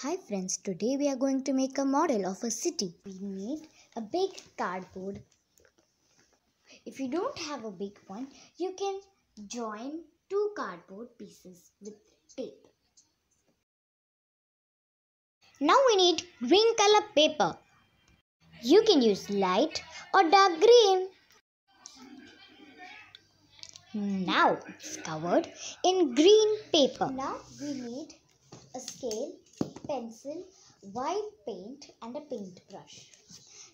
Hi friends, today we are going to make a model of a city. We need a big cardboard. If you don't have a big one, you can join two cardboard pieces with tape. Now we need green color paper. You can use light or dark green. Now it's covered in green paper. Now we need a scale, pencil, white paint and a paintbrush.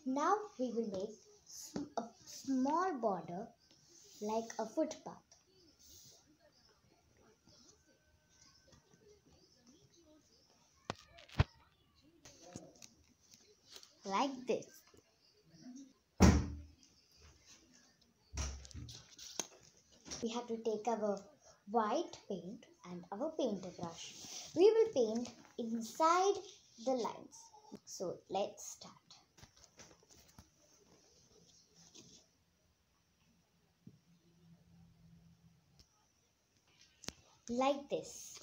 Now we will make a small border like a footpath. Like this. we have to take our white paint and our painter brush. We will paint inside the lines. So let's start. Like this.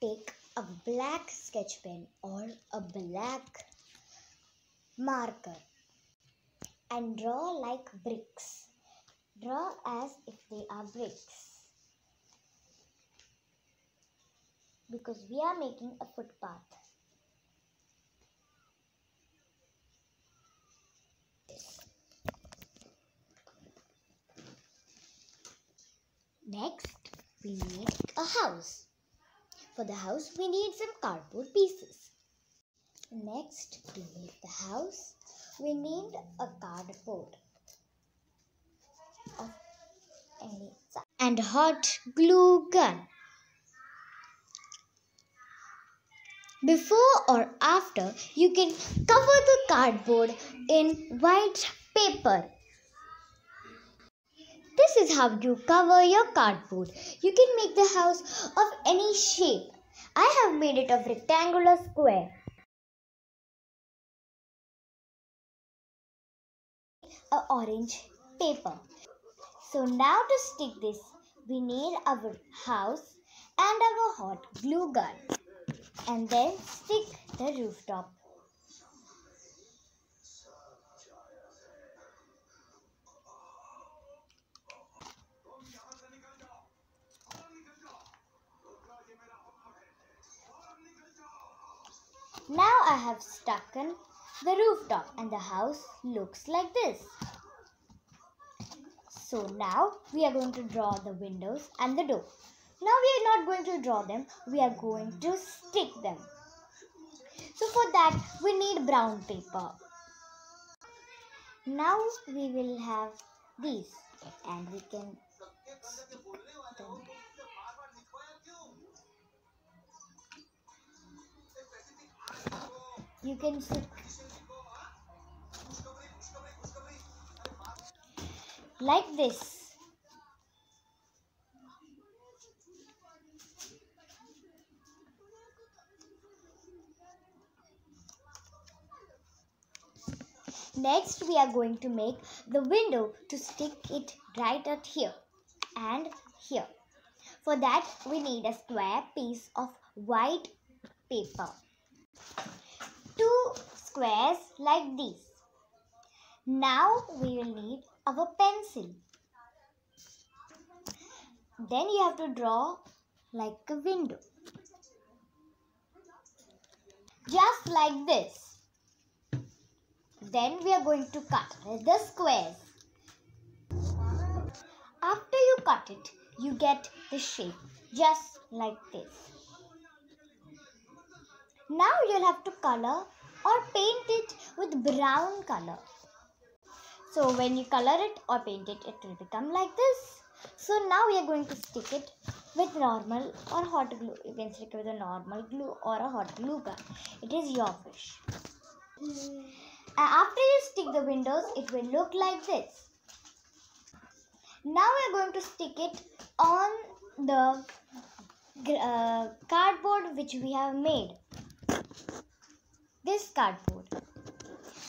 Take a black sketch pen or a black marker and draw like bricks. Draw as if they are bricks. Because we are making a footpath. Next, we need a house. For the house, we need some cardboard pieces. Next, to make the house, we need a cardboard of any size and hot glue gun. Before or after, you can cover the cardboard in white paper. This is how you cover your cardboard. You can make the house of any shape. I have made it of rectangular square. A orange paper. So now to stick this, we need our house and our hot glue gun. And then stick the rooftop. Now I have stuck in the rooftop and the house looks like this. So now we are going to draw the windows and the door. Now we are not going to draw them, we are going to stick them. So for that we need brown paper. Now we will have these and we can You can stick like this. Next, we are going to make the window to stick it right at here and here. For that, we need a square piece of white paper. Squares like these. Now we will need our pencil. Then you have to draw like a window. Just like this. Then we are going to cut the squares. After you cut it, you get the shape just like this. Now you'll have to color or paint it with brown color. So when you color it or paint it, it will become like this. So now we are going to stick it with normal or hot glue. You can stick it with a normal glue or a hot glue gun. It is your wish. And after you stick the windows, it will look like this. Now we are going to stick it on the uh, cardboard which we have made. Cardboard.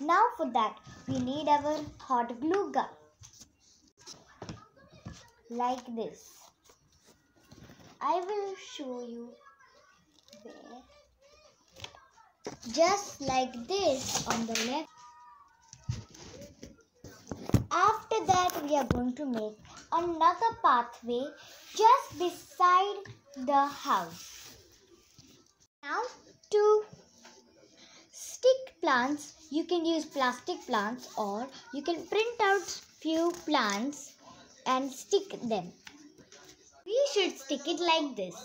Now for that we need our hot glue gun. Like this. I will show you where. Just like this on the left. After that, we are going to make another pathway just beside the house. Now, to plants, you can use plastic plants or you can print out few plants and stick them. We should stick it like this.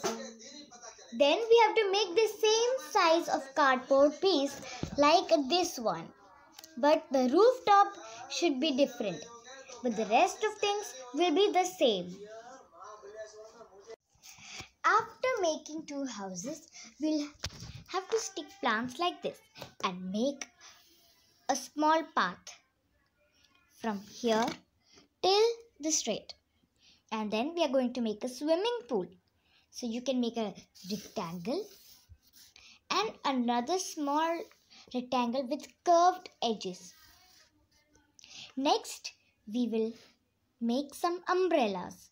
Then we have to make the same size of cardboard piece like this one. But the rooftop should be different. But the rest of things will be the same. After making two houses, we'll have to stick plants like this and make a small path from here till the straight. And then we are going to make a swimming pool. So you can make a rectangle and another small rectangle with curved edges. Next, we will make some umbrellas.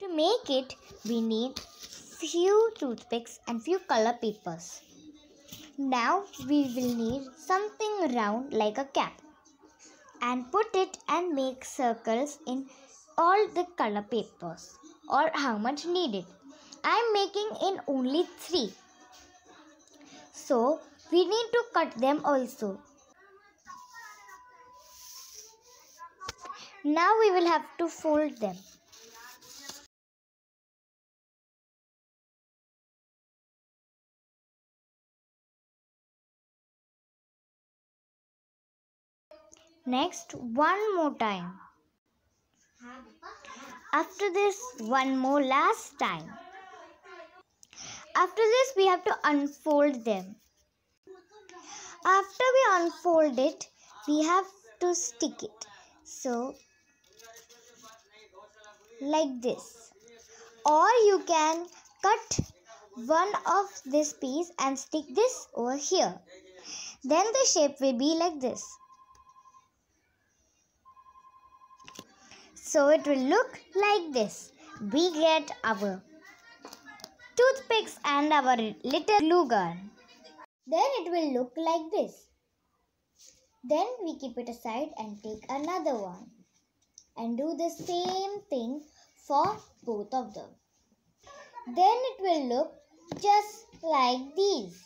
To make it, we need few toothpicks and few color papers. Now we will need something round like a cap and put it and make circles in all the color papers or how much needed. I am making in only 3. So we need to cut them also. Now we will have to fold them. Next, one more time. After this, one more last time. After this, we have to unfold them. After we unfold it, we have to stick it. So, like this. Or you can cut one of this piece and stick this over here. Then the shape will be like this. So it will look like this. We get our toothpicks and our little glue gun. Then it will look like this. Then we keep it aside and take another one and do the same thing for both of them. Then it will look just like these.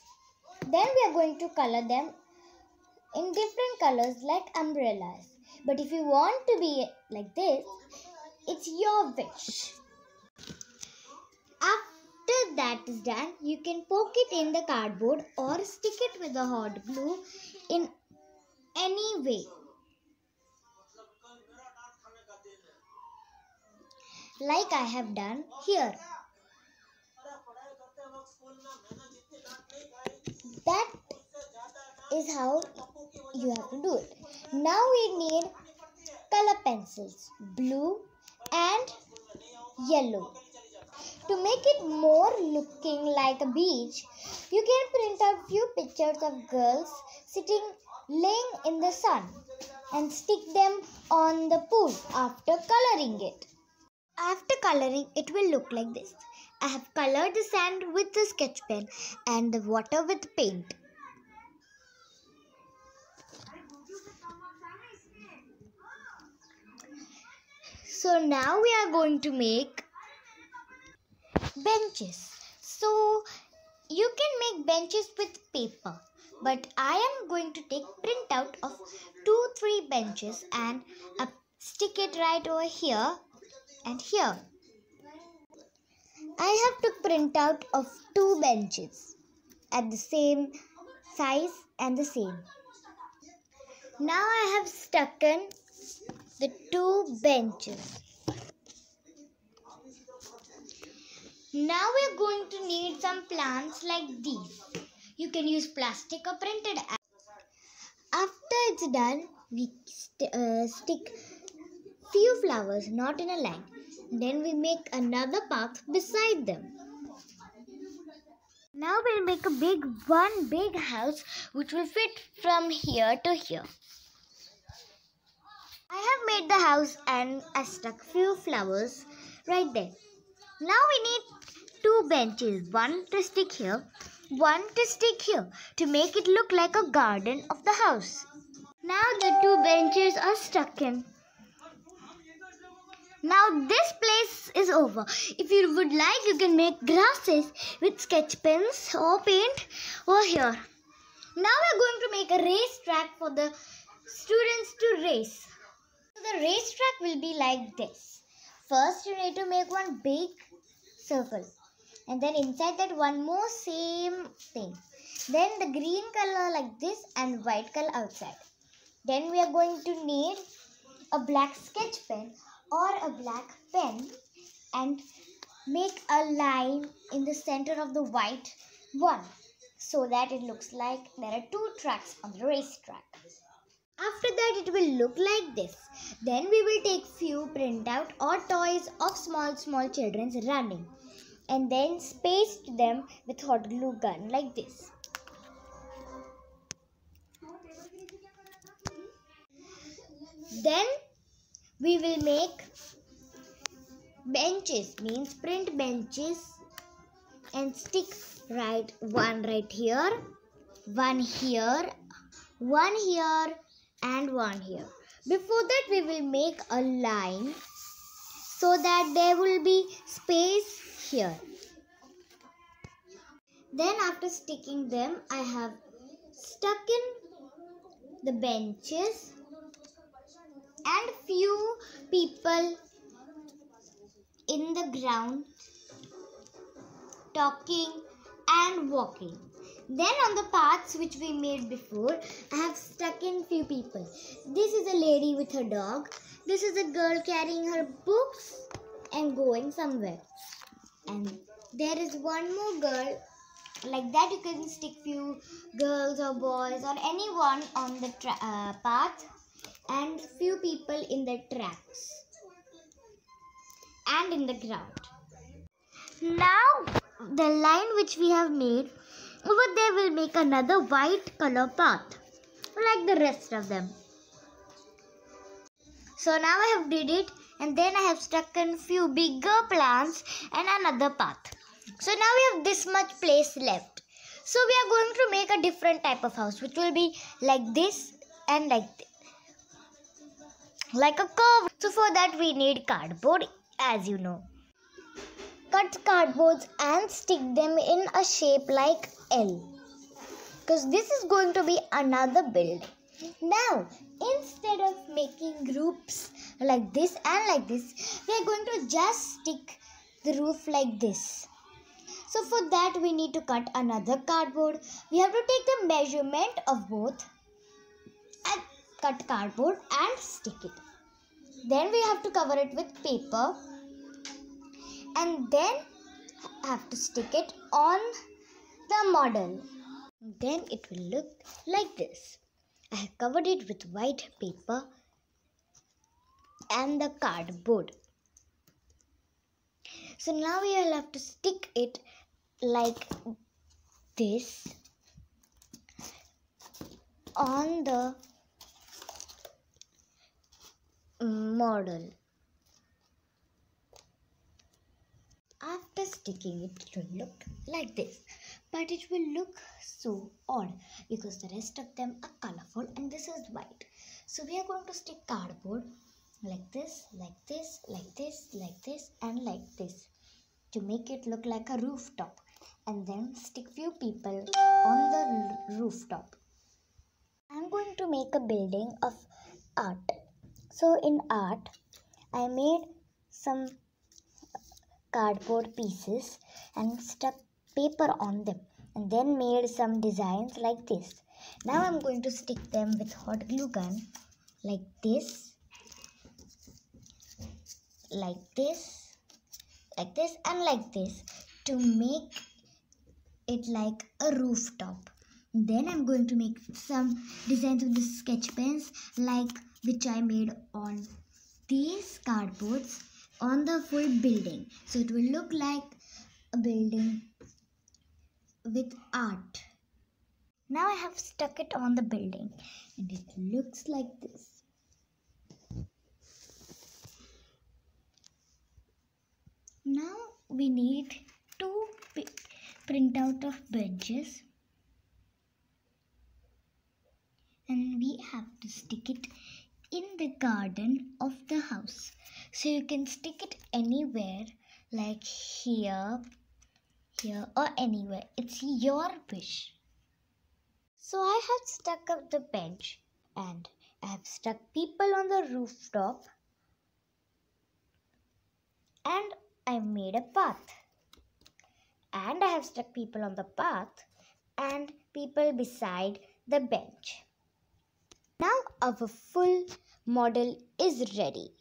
Then we are going to color them in different colors like umbrellas. But if you want to be like this, it's your wish. After that is done, you can poke it in the cardboard or stick it with the hot glue in any way. Like I have done here. That is how you have to do it. Now we need color pencils, blue and yellow. To make it more looking like a beach, you can print out few pictures of girls sitting laying in the sun and stick them on the pool after coloring it. After coloring, it will look like this. I have colored the sand with the sketch pen and the water with paint. So now we are going to make benches. So you can make benches with paper. But I am going to take printout of two, three benches and uh, stick it right over here and here. I have to print out of two benches at the same size and the same. Now I have stuck in the two benches. Now we are going to need some plants like these. You can use plastic or printed. After it's done, we st uh, stick few flowers not in a line. Then we make another path beside them. Now we'll make a big one big house which will fit from here to here. I have made the house and I stuck few flowers right there. Now we need two benches, one to stick here, one to stick here to make it look like a garden of the house. Now the two benches are stuck in. Now this place is over. If you would like, you can make grasses with sketch pens or paint over here. Now we're going to make a race track for the students to race. The race track will be like this. First you need to make one big circle and then inside that one more same thing. Then the green color like this and white color outside. Then we are going to need a black sketch pen or a black pen and make a line in the center of the white one so that it looks like there are two tracks on the racetrack. After that it will look like this. Then we will take few printout or toys of small small children running and then paste them with hot glue gun like this. Then we will make benches means print benches and stick right one right here one here one here and one here before that we will make a line so that there will be space here then after sticking them i have stuck in the benches and few people in the ground talking and walking. Then on the paths which we made before, I have stuck in few people. This is a lady with her dog. This is a girl carrying her books and going somewhere. And there is one more girl. Like that you can stick few girls or boys or anyone on the uh, path and few people in the tracks and in the ground. Now the line which we have made over there will make another white color path like the rest of them. So now I have did it and then I have stuck in few bigger plants and another path. So now we have this much place left. So we are going to make a different type of house which will be like this and like this like a curve. So for that we need cardboard as you know. Cut cardboards and stick them in a shape like L. Because this is going to be another building. Now, instead of making groups like this and like this, we are going to just stick the roof like this. So for that we need to cut another cardboard. We have to take the measurement of both and cut cardboard and stick it. Then we have to cover it with paper and then I have to stick it on the model. Then it will look like this. I have covered it with white paper and the cardboard. So now we will have to stick it like this on the model. After sticking it, it will look like this. But it will look so odd because the rest of them are colorful and this is white. So we are going to stick cardboard like this, like this, like this, like this and like this to make it look like a rooftop and then stick few people on the rooftop. I'm going to make a building of art so in art, I made some cardboard pieces and stuck paper on them and then made some designs like this. Now I'm going to stick them with hot glue gun like this, like this, like this and like this to make it like a rooftop. Then I'm going to make some designs with the sketch pens like which I made on these cardboards on the full building. So it will look like a building with art. Now I have stuck it on the building and it looks like this. Now we need two printout of benches and we have to stick it in the garden of the house. So you can stick it anywhere like here, here or anywhere. It's your wish. So I have stuck up the bench and I have stuck people on the rooftop and I made a path. And I have stuck people on the path and people beside the bench. Now our full model is ready.